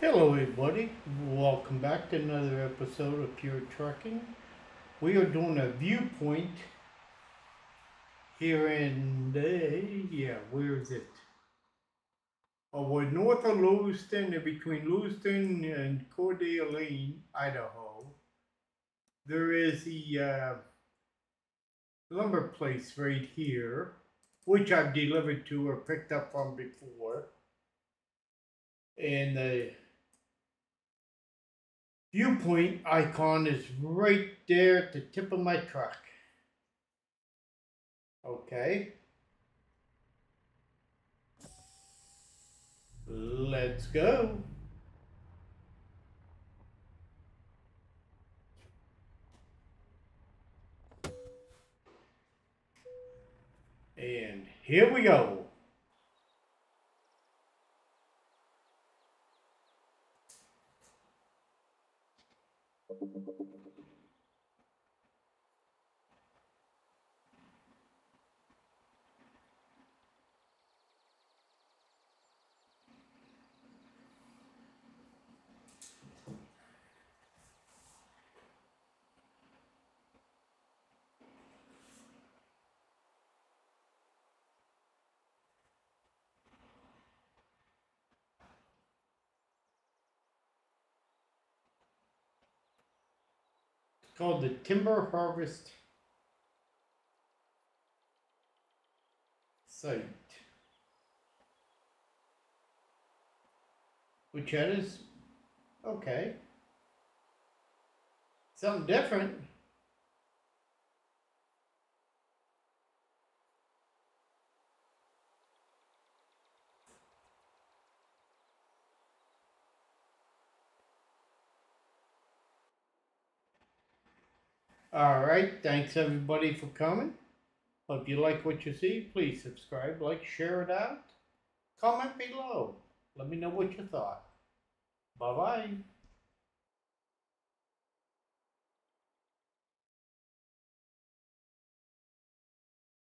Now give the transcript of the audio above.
Hello, everybody. Welcome back to another episode of Pure Trucking. We are doing a viewpoint here in the yeah, where is it? Oh, we're north of Lewiston, between Lewiston and Coeur d'Alene, Idaho. There is the uh, lumber place right here, which I've delivered to or picked up from before. And the viewpoint icon is right there at the tip of my truck. Okay. Let's go. And here we go. It's called the Timber Harvest Site. Which that is okay. Something different. All right, thanks everybody for coming. If you like what you see, please subscribe, like, share it out. Comment below. Let me know what you thought. Bye bye.